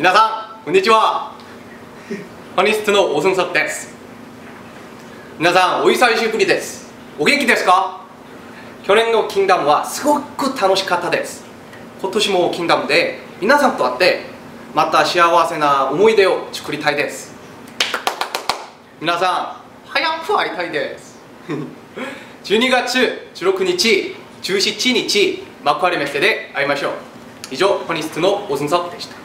皆さんこんにちは。ハニのおです。皆さんお久しぶりです。お元気ですか？去年のキンダムはすごく楽しかったです。今年もキンダムで皆さんと会ってまた幸せな思い出を作りたいです。皆さん早く会いたいです。12月16日17日幕張メッセで会いましょう。以上本ニストのオスンサッでした。